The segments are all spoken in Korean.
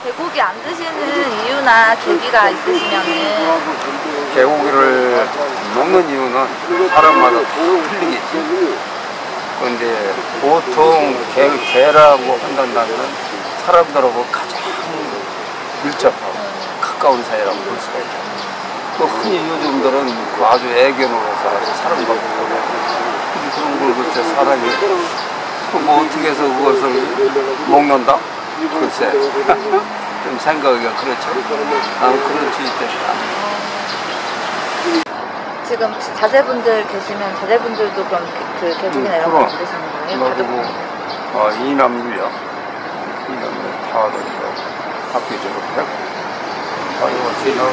개고기 안 드시는 이유나 계기가 있으시면은 개고기를 먹는 이유는 사람마다 다 틀리겠지. 그런데 보통 개, 개라고 한다면 사람들하고 가장 밀접하고 가까운 사이라고 볼 수가 있다. 그 흔히 요즘들은 그 아주 애견으로서 사람과 보고 그런 걸 그때 사람이 그뭐 어떻게 해서 그것을 먹는다? 글쎄 좀 생각하기가 그렇죠. 나는 그런 주의 때문에 지금 자제분들 계시면 자제분들도 그럼 그, 그럼. 안 드시는 거예요? 그리고 가족 어, 이남 일녀 이남을 다 어디 졸업하고 아이고 지나는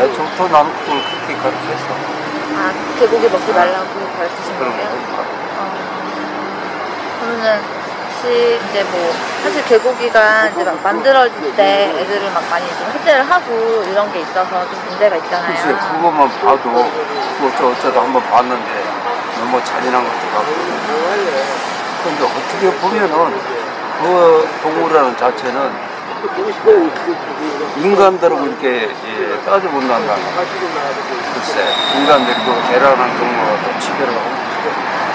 애초부터 나는 그걸 그렇게 가르쳤어 아 개고기 먹지 말라고 가르치신 거예요? 거 어, 그러면은 혹시 이제 뭐 사실 개고기가 이제 막 만들어질 때 애들을 막 많이 좀 해제를 하고 이런 게 있어서 좀 문제가 글쎄 있잖아요. 그것만 봐도 그 어쩌, 어쩌다 한번 봤는데 너무 잔인한 것도 같고. 근데 어떻게 보면은 그 동물이라는 자체는 인간들하고 이렇게 예, 따져본다는 글쎄 인간들이 그 개라는 또 지배를 하고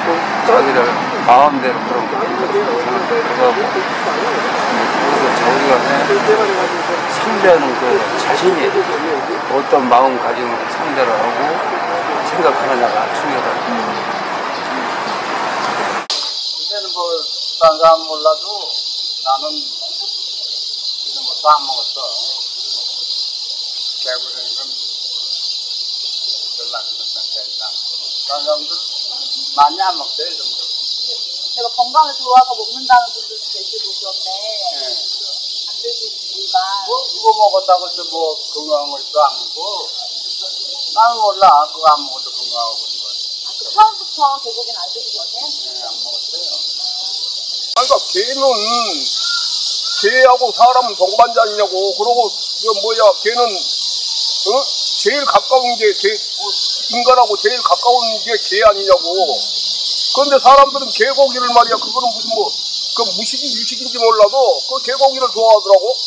또 자기들 마음대로 그런 거 들어가고 그래서 자기가 상대하는 그 자신이 어떤 마음가짐으로 상대를 하고 생각하느냐가 중요하다. 이제는 뭐, 딴 사람 몰라도 나는 지금 뭐또 안 먹었어. 배부르는 건 별로 안 먹었어. 딴 사람들은 많이 안 먹대, 이 정도. 내가 건강에 좋아서 먹는다는 분들도 계시고 그런데 예. 안 드시는 이유가 뭐, 그거 먹었다고 해서 뭐 건강한 것도 아니고, 나는 몰라. 그거 안 먹어도 건강하고 있는 거야. 아, 그 처음부터 개고기는 안 드신 거세요? 예, 안 먹었어요. 그러니까 개는 개하고 사람은 동반자냐고. 그러고 이거 뭐야 개는 어? 제일 가까운 게 개, 뭐, 인간하고 제일 가까운 게 개 아니냐고. 그런데 사람들은 개고기를 말이야. 그거는 무슨 뭐그 무식이 유식인지 몰라도 그 개고기를 좋아하더라고.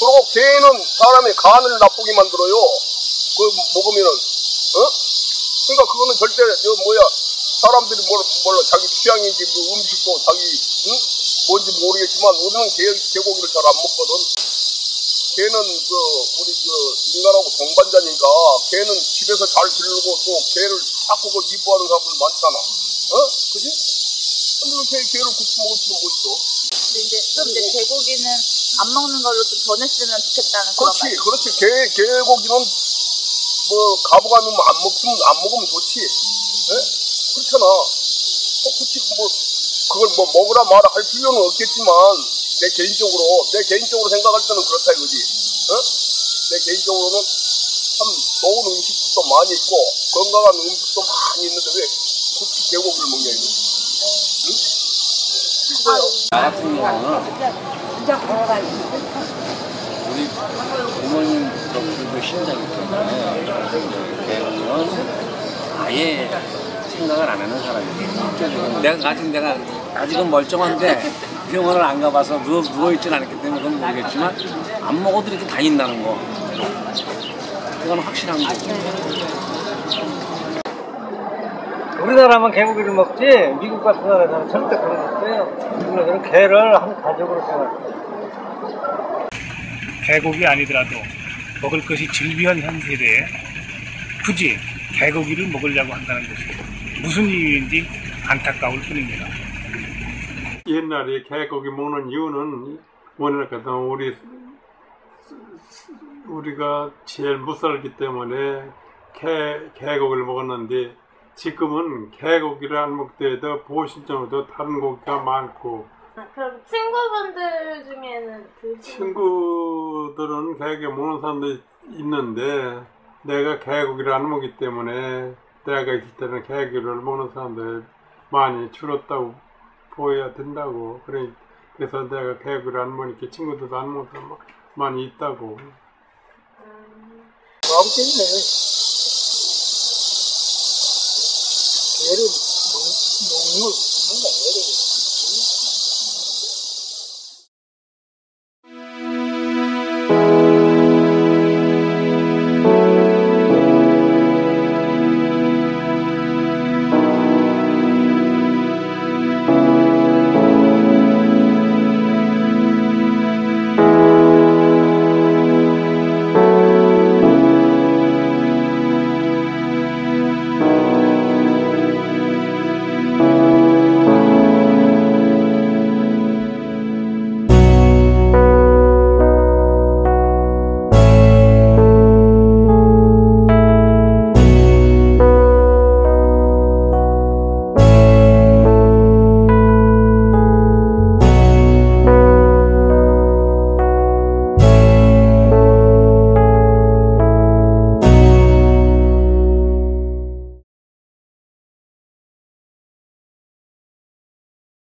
그리고 개는 사람의 간을 나쁘게 만들어요. 그 먹으면은. 어? 그러니까 그거는 절대 저 뭐야 사람들이 뭘 몰라 자기 취향인지 뭐 음식도 자기 응? 뭔지 모르겠지만 우리는 개, 개고기를 잘 안 먹거든. 개는 그 우리 그 인간하고 동반자니까 개는 집에서 잘 기르고 또 개를 자꾸 그 이뻐하는 사람들 많잖아. 어? 그지? 근데 왜 개, 개를 굳이 먹을 수는 뭐 있어? 근데 이제 좀 이제 개고기는 안 먹는 걸로 좀 변했으면 좋겠다는 그런 그렇지, 말. 그렇지. 개, 개고기는 뭐 가부가면 안 먹으면 안 먹으면 좋지. 예? 그렇잖아. 어, 그렇지. 뭐 그걸 뭐 먹으라 마라 할 필요는 없겠지만 내 개인적으로 내 개인적으로 생각할 때는 그렇다 이거지. 어? 내 개인적으로는 참 좋은 음식도 많이 있고 건강한 음식도 많이 있는데 왜 굳이 개고기를 먹냐 이거지. 나 같은 경우는 우리 부모님 덕분도 신장이 때문에 배우는 아예 생각을 안 하는 사람이에요. 내가 아직 내가 아직은 멀쩡한데 병원을 안 가봐서 누워 누워 있진 않았기 때문에 그건 모르겠지만 안 먹어도 이렇게 다닌다는 거. 그건 확실한 거죠. 우리나라만 개고기를 먹지 미국 같은 나라에서는 절대 그런 거 없어요. 우리는 개를 한 가족으로 생각해요. 개고기 아니더라도 먹을 것이 즐비한 현 세대에 굳이 개고기를 먹으려고 한다는 것이 무슨 이유인지 안타까울 뿐입니다. 옛날에 개고기 먹는 이유는 뭐냐면 우리 우리가 제일 못 살기 때문에 개 개고기를 먹었는데 지금은 개고기를 안 먹더라도 보신점에도 다른 고기가 많고 그럼 친구분들 중에는 드시는 친구들은 개고기 먹는 사람도 있는데 내가 개고기를 안 먹기 때문에 내가 있을 때는 개고기를 먹는 사람들 많이 줄었다고 보여야 된다고 그래 그래서 내가 개구를 안 먹으니까 친구들도 안 먹는 사람 많이 있다고. 마음 때문에 개를 먹, 먹는 걸 한다.